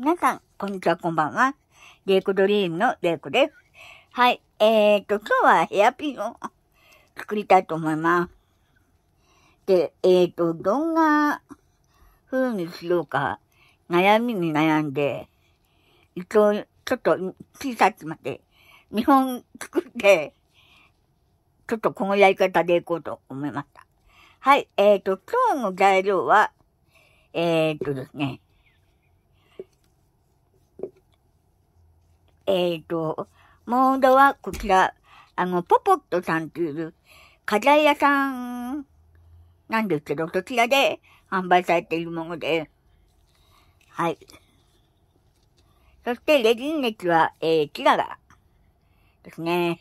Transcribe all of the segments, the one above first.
皆さん、こんにちは、こんばんは。レイクドリームのレイクです。はい。えーと、今日はヘアピンを作りたいと思います。で、えーと、どんな風にしようか悩みに悩んで、一応、ちょっと小さくまで見本作って、ちょっとこのやり方でいこうと思いました。はい。えーと、今日の材料は、えーとですね、えっ、ー、と、モードはこちら、あの、ポポットさんっていう家財屋さんなんですけど、そちらで販売されているもので、はい。そして、レジン熱は、えー、キララですね。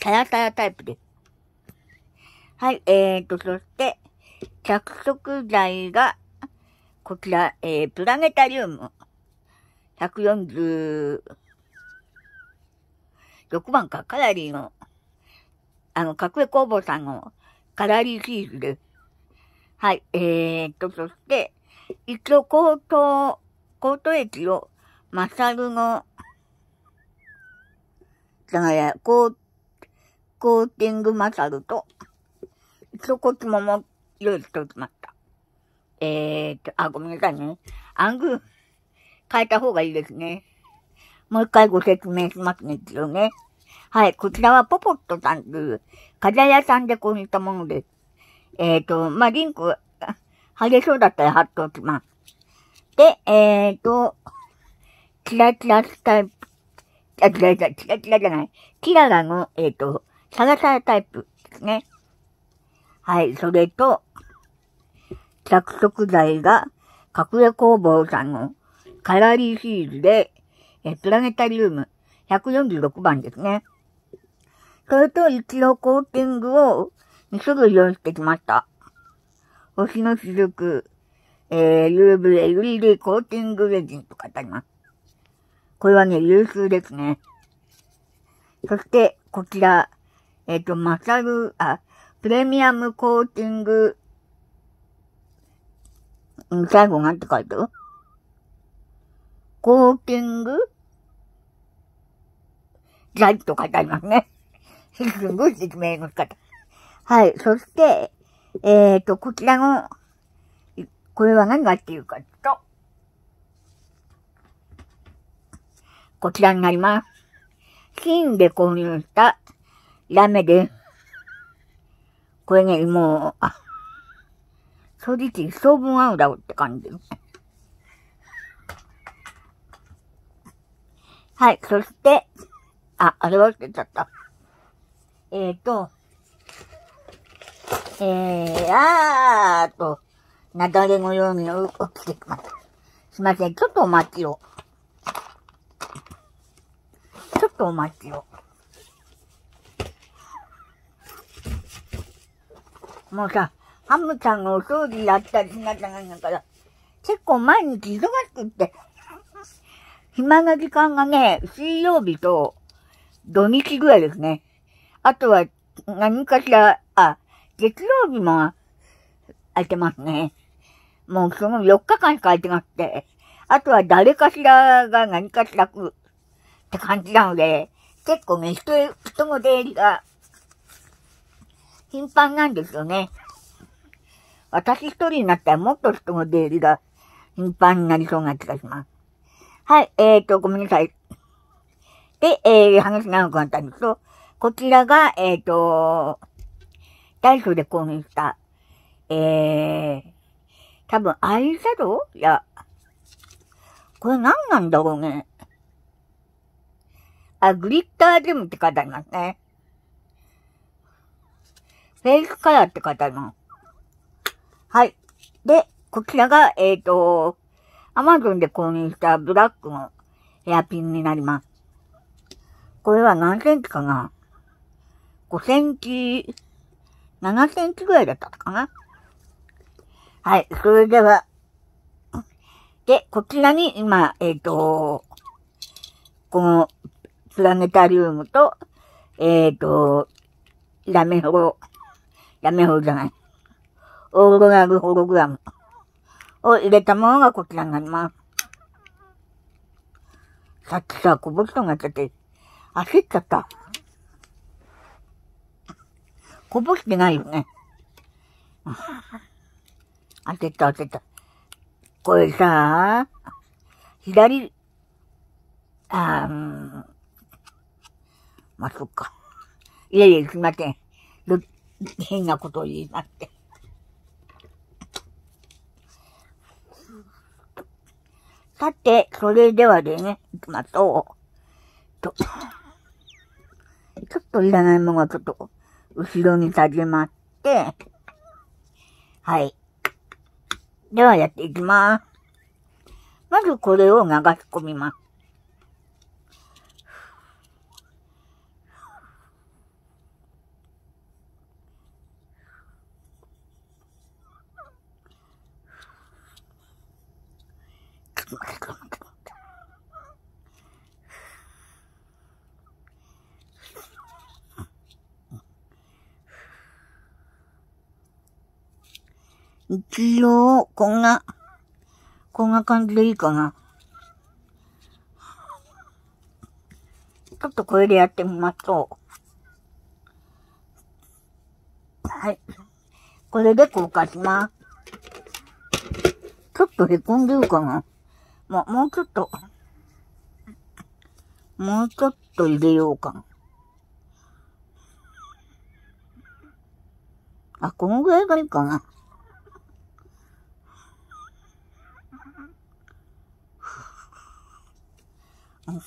サラサラタイプです。はい、えーと、そして、着色剤が、こちら、えー、プラネタリウム。146番か、カラリーの、あの、隠れ工房さんのカラリーシリーズです。はい、えーと、そして、一応、コート、コート液を、マサルの、じゃがや、コー、コーティングマサルと、一応こっちもも用意しておきました。えーと、あ、ごめんなさいね。アングー、変えた方がいいですね。もう一回ご説明しますね、一応ね。はい、こちらはポポットさんという、風屋さんで購入したものです。えっ、ー、と、まあ、リンク、貼れそうだったら貼っておきます。で、えっ、ー、と、キラキラスタイプ、あ、キラキラ、キラキラじゃない。キララの、えっ、ー、と、サラサラタイプですね。はい、それと、着色剤が、隠れ工房さんのカラリーシーズで、えプラネタリウム146番ですね。それと一応コーティングを2種類用意してきました。星の雫、えー、UV LED コーティングレジンと書いてあります。これはね、優秀ですね。そして、こちら、えっ、ー、と、マサル、あ、プレミアムコーティング、最後なんて書いてる？コーティング？剤と書いてありますね。すごい説明の仕方。はい。そして、えっ、ー、と、こちらの、これは何がっていうかと、こちらになります。金で購入したラメです。これね、もう、あ、正直、総分合うだろうって感じです。はい、そして、あ、あれ忘れちゃった。えーと、えー、あーと、なだれのように起きてきます。すいません、ちょっとお待ちを。ちょっとお待ちを。もうさ、ハムちゃんがお掃除やったりしなきゃないんだから、結構毎日忙しくって、暇な時間がね、水曜日と土日ぐらいですね。あとは何かしら、あ、月曜日も空いてますね。もうその4日間しか空いてなくて、あとは誰かしらが何かしら来るって感じなので、結構ね、人、人の出入りが頻繁なんですよね。私一人になったらもっと人の出入りが頻繁になりそうな気がします。はい、えーと、ごめんなさい。で、えー、話長くなったんですと、こちらが、えーと、ダイソーで購入した、えー、多分アイシャドウ？いや、これ何なんだろうね。あ、グリッタージムって書いてありますね。フェイスカラーって書いてあります。はい。で、こちらが、えっ、ー、と、アマゾンで購入したブラックのヘアピンになります。これは何センチかな ?5 センチ、7センチぐらいだったかな？はい、それでは、で、こちらに今、えっ、ー、と、このプラネタリウムと、えっ、ー、と、ラメホロ、ラメホロじゃない。オーロラルホログラム。を入れたものがこちらになります。さっきさ、こぼしそうになっちゃって、焦っちゃった。こぼしてないよね。焦った焦った。これさ、左、あー、まあ、そっか。いやいや、すいません。変なことを言いまして。さて、それではでね、行きましょう。と、ちょっといらないものがちょっと、後ろに立ちまって、はい。ではやっていきます。まずこれを流し込みます。一応、こんな、こんな感じでいいかな。ちょっとこれでやってみましょう。はい。これで交換します。ちょっと凹んでるかなもう、もうちょっと、もうちょっと入れようか。あ、このぐらいがいいかな。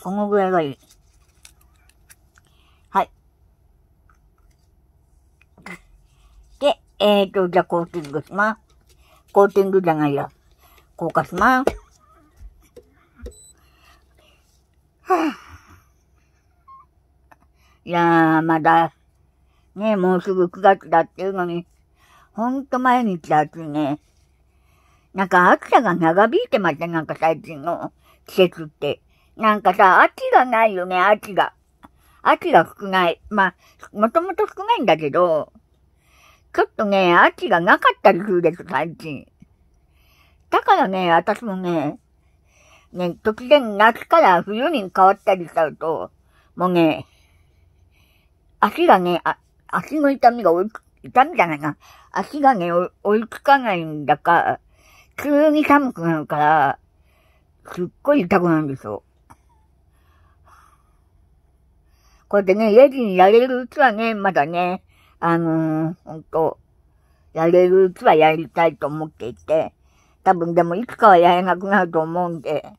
このぐらいがいい。はい。で、えーと、じゃあコーティングします。コーティングじゃないや。硬化します。はぁ。いやー、まだ、ねもうすぐ9月だっていうのに、ほんと毎日暑いね。なんか暑さが長引いてました、なんか最近の季節って。なんかさ、秋がないよね、秋が。秋が少ない。まあ、もともと少ないんだけど、ちょっとね、秋がなかったりするです、最近。だからね、私もね、ね、突然夏から冬に変わったりしちゃうと、もうね、足がね、あ、足の痛みが追い痛みじゃないな。足がね、追いつかないんだか、急に寒くなるから、すっごい痛くなるんですよ。こうやってね、レジにやれるうちはね、まだね、あのー、ほんと、やれるうちはやりたいと思っていて、多分でもいつかはやれなくなると思うんで、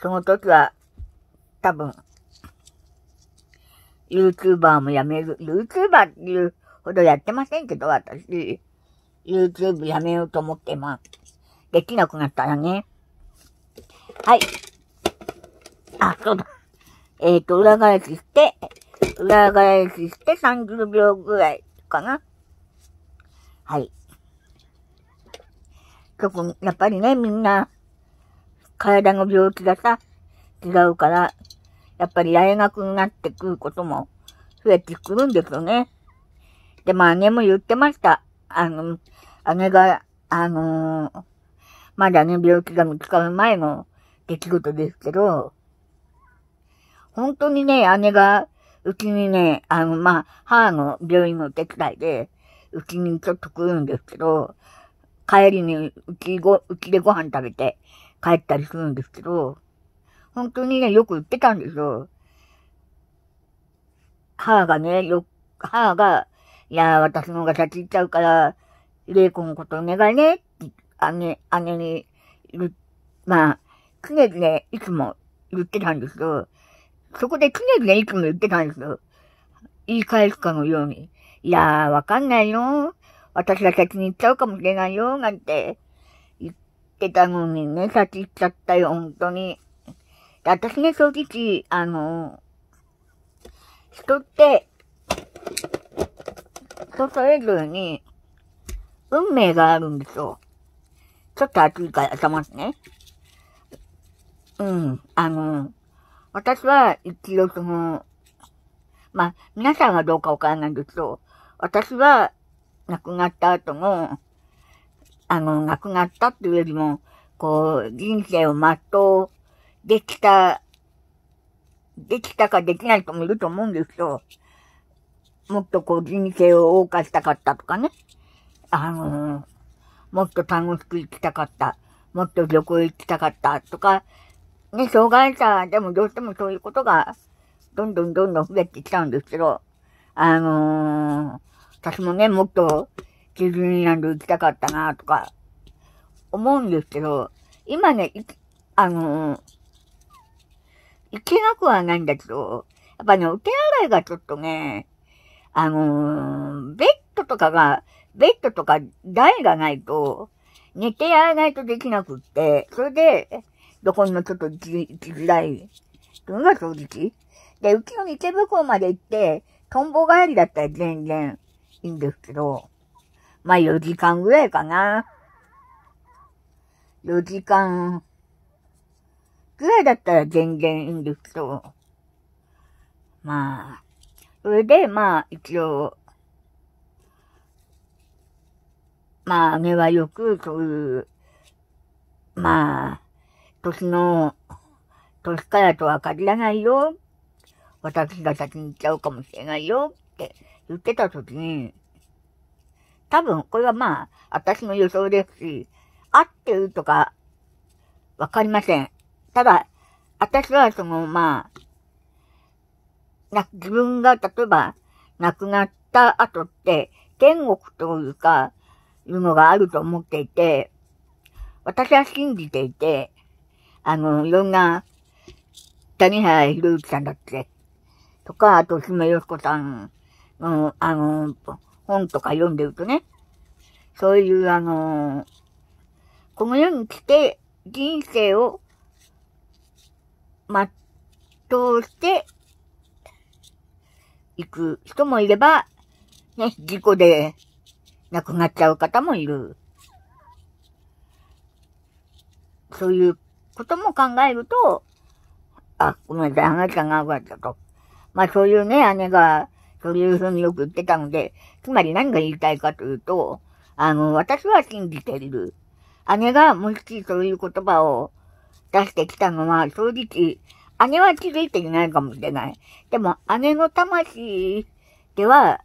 その時は、多分、YouTuber もやめる。YouTuber っていうほどやってませんけど、私。YouTube やめようと思ってます。できなくなったらね。はい。あ、そうだ。えっ、ー、と、裏返しして、裏返しして30秒ぐらいかな。はい。特に、やっぱりね、みんな、体の病気がさ、違うから、やっぱりやれなくなってくることも増えてくるんですよね。で、まあ姉も言ってました。あの、姉が、あのー、まだね、病気が見つかる前の出来事ですけど、本当にね、姉が、うちにね、あの、まあ、母の病院の手伝いで、うちにちょっと来るんですけど、帰りにうちご、うちでご飯食べて帰ったりするんですけど、本当にね、よく言ってたんですよ。母がね、よ、母が、いや、私の方が先行っちゃうから、玲子のことお願いねって、姉、姉に言う、まあ、常々ねいつも言ってたんですよ。そこで常々ねいつも言ってたんですよ。言い返すかのように。いやー、わかんないよ。私が先に行っちゃうかもしれないよ、なんてってたのにね、先行っちゃったよ、本当に。で私ね、正直、あの人って、人それぞれに、運命があるんですよ。ちょっと熱いから頭ますね。うん、あの私は一応その、まあ、皆さんはどうかわからないんですけど、私は亡くなった後も、あの、亡くなったっていうよりも、こう、人生を全うできたできたかできない人もいると思うんですよ。もっとこう人生を謳歌したかったとかね。あのー、もっと楽しく生きたかった。もっと旅行行きたかったとか、ね、障害者でもどうしてもそういうことが、どんどんどんどん増えてきたんですけど、あのー、私もね、もっとディズニーランド行きたかったなとか、思うんですけど、今ね、あのー、行けなくはないんだけど、やっぱね、お手洗いがちょっとね、あのー、ベッドとかが、ベッドとか台がないと、寝てやらないとできなくって、それで、どこにもちょっと行きづらい。っていうのが正直。で、うちの池袋まで行って、トンボ帰りだったら全然いいんですけど、まあ4時間ぐらいかな。4時間ぐらいだったら全然いいんですけど、まあ、それで、まあ、一応、まあ、姉はよく、そういう、まあ、年の、年からとは限らないよ。私が先に行っちゃうかもしれないよって言ってた時に、多分、これはまあ、私の予想ですし、合ってるとか、わかりません。ただ、私はその、まあ、な、自分が例えば亡くなった後って、天国というか、いうのがあると思っていて、私は信じていて、あの、いろんな、谷原博之さんだっけとか、あと、姫よしこさんの、あの、本とか読んでるとね、そういう、あの、この世に来て、人生を、全うして、行く人もいれば、ね、事故で亡くなっちゃう方もいる。そういうことも考えると、あ、ごめんなさい、話が長かったと。まあそういうね、姉が、そういうふうによく言ってたので、つまり何が言いたいかというと、あの、私は信じている。姉がもしそういう言葉を出してきたのは、正直、姉は気づいていないかもしれない。でも、姉の魂では、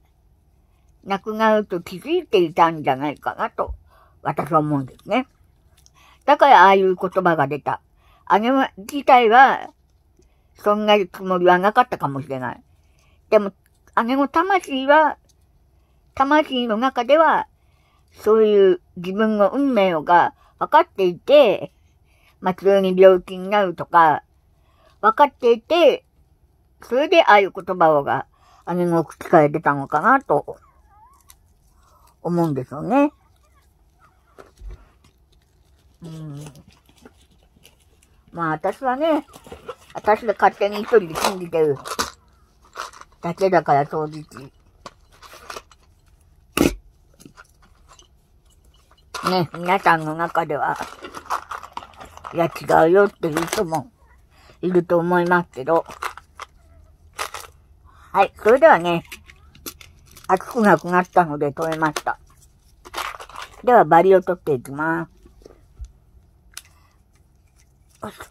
亡くなると気づいていたんじゃないかなと、私は思うんですね。だからああいう言葉が出た。姉は、自体は、そんなつもりはなかったかもしれない。でも、姉の魂は、魂の中では、そういう自分の運命が分かっていて、まあ、急に病気になるとか、分かっていて、それでああいう言葉をが、姉の口から出たのかなと、思うんですよね。うん。まあ私はね、私で勝手に一人で信じてるだけだから正直。ね、皆さんの中では、いや違うよっていう人もいると思いますけど。はい、それではね、暑くなくなったので止めました。では、バリを取っていきます。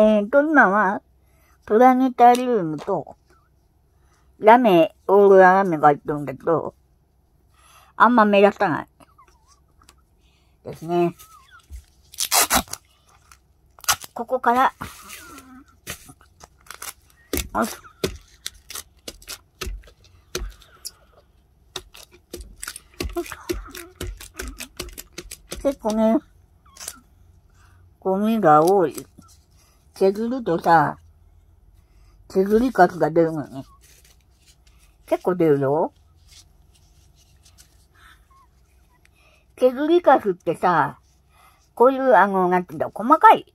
えーと、今は、プラネタリウムと、ラメ、オーロララメが入ってるんだけど、あんま目立たない。ですね。ここから、よし。結構ね、ゴミが多い。削るとさ、削りカスが出るのね。結構出るよ。削りカスってさ、こういう、あの、なんていうんだ、細かい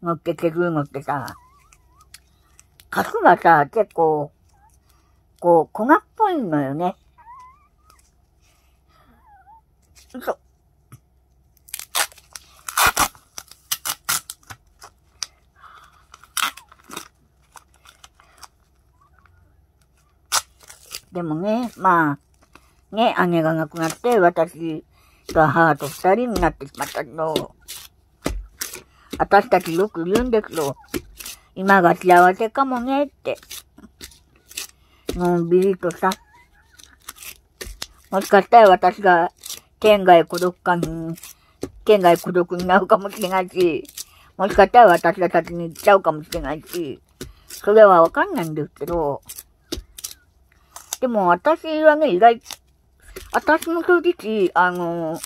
のって削るのってさ、カスがさ、結構、こう、粉っぽいのよね。そでもね、まあ、ね、姉が亡くなって、私と母と二人になってしまったけど、私たちよく言うんですよ。今が幸せかもねって。のんびりとさ。もしかしたら私が天外孤独感、天外孤独になるかもしれないし、もしかしたら私が先に行っちゃうかもしれないし、それはわかんないんですけど、でも私はね、意外、私も正直、あの、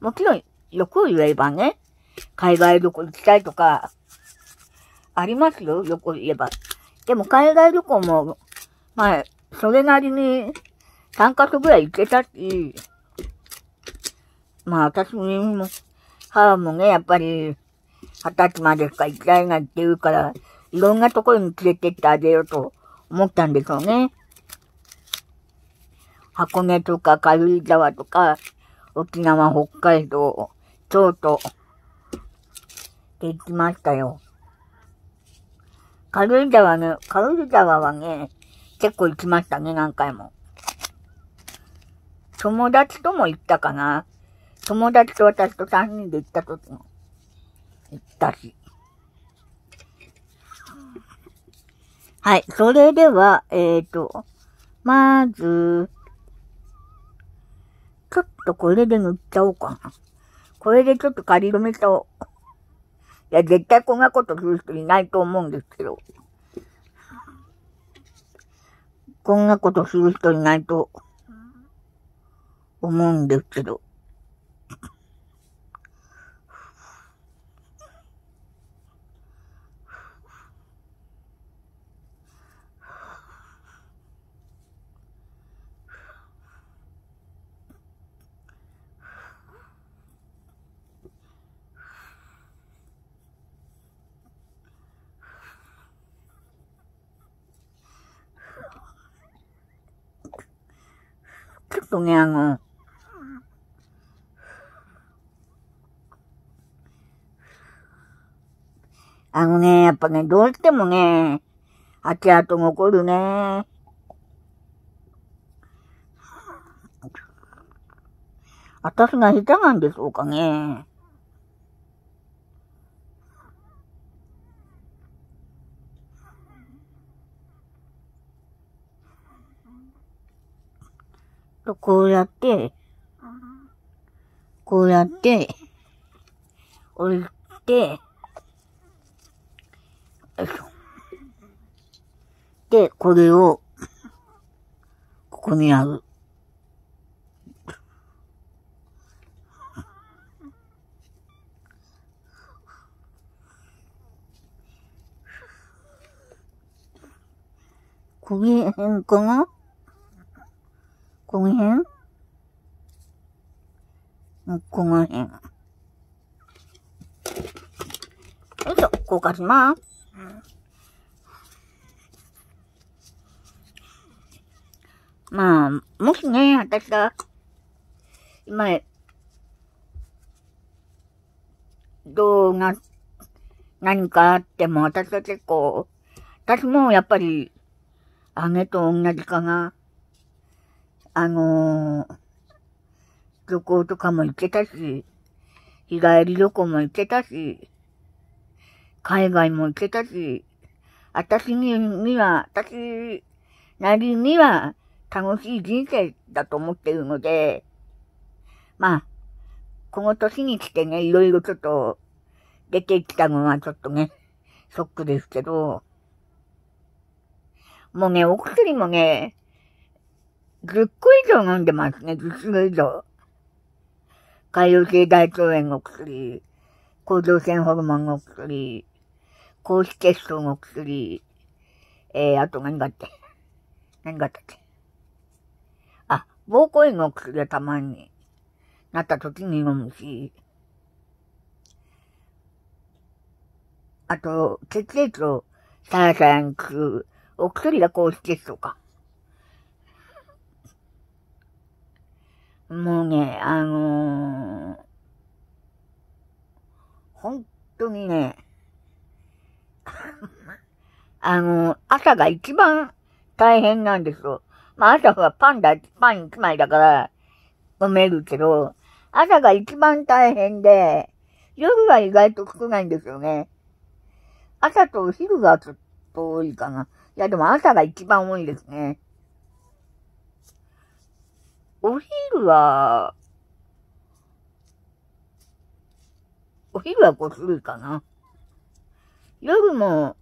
もちろん、よく言えばね、海外旅行行きたいとか、ありますよ、よく言えば。でも海外旅行も、まあ、それなりに3カ所ぐらい行けたし、まあ私も、母もね、やっぱり、二十歳までしか行きたいなって言うから、いろんなところに連れてってあげようと思ったんでしょうね。箱根とか軽井沢とか、沖縄、北海道、京都、って行きましたよ。軽井沢ね、軽井沢はね、結構行きましたね、何回も。友達とも行ったかな。友達と私と三人で行った時も、行ったし。はい。それでは、えっ、ー、と、まず、ちょっとこれで塗っちゃおうかな。これでちょっと仮止めと。いや、絶対こんなことする人いないと思うんですけど。こんなことする人いないと思うんですけど。とね、あの、あのね、やっぱね、どうしてもね、足跡残るね。私が下手なんでしょうかね。こうやって、こうやって、置いて、よいしょ。で、これを、ここにある。これ辺かな？この辺？この辺。よいしょ、交換します。まあ、もしね、私が、今、どうな、何かあっても、私は結構、私もやっぱり、姉と同じかな。あのー、旅行とかも行けたし、日帰り旅行も行けたし、海外も行けたし、私には、私なりには楽しい人生だと思ってるので、まあ、この年に来てね、いろいろちょっと出てきたのはちょっとね、ショックですけど、もうね、お薬もね、10個以上飲んでますね、10種類以上。海洋性大腸炎の薬、甲状腺ホルモンの薬、高脂血症の薬、えー、あと何があって。何があったっけ？あ、膀胱炎の薬はたまになった時に飲むし、あと、血液をサラサラにするお薬が高脂血症か。もうね、あのー、本当にね、あのー、朝が一番大変なんですよ。まあ朝はパンだ、パン一枚だから飲めるけど、朝が一番大変で、夜は意外と少ないんですよね。朝とお昼がちょっと多いかな。いやでも朝が一番多いですね。お昼は、お昼は5種類かな。夜も、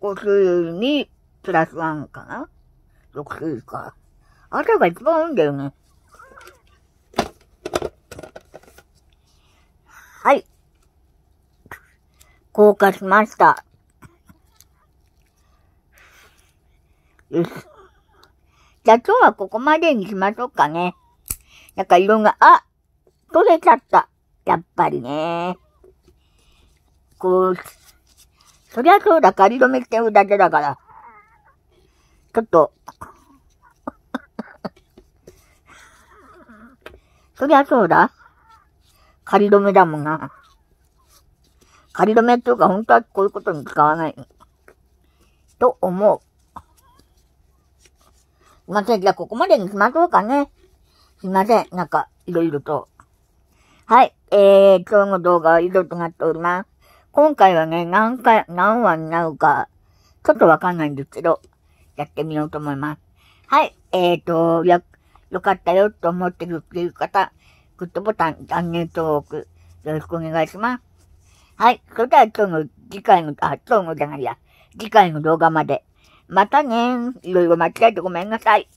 5種類にプラス1かな ?6 種類か。朝が一番多いんだよね。はい。硬化しました。よし。じゃあ今日はここまでにしましょうかね。なんか色が、あ取れちゃった。やっぱりね。こう、そりゃそうだ、仮止めしてるだけだから。ちょっと、そりゃそうだ。仮止めだもんな。仮止めっていうか本当はこういうことに使わない。と思う。すいません。じゃあ、ここまでにしましょうかね。すいません。なんか、いろいろと。はい。えー、今日の動画は以上となっております。今回はね、何回、何話になるか、ちょっとわかんないんですけど、やってみようと思います。はい。えーと、や、よかったよと思ってるっていう方、グッドボタン、チャンネル登録、よろしくお願いします。はい。それでは今日の次回の、あ、今日のじゃないや、次回の動画まで。またねいろいろ間違えてごめんなさい。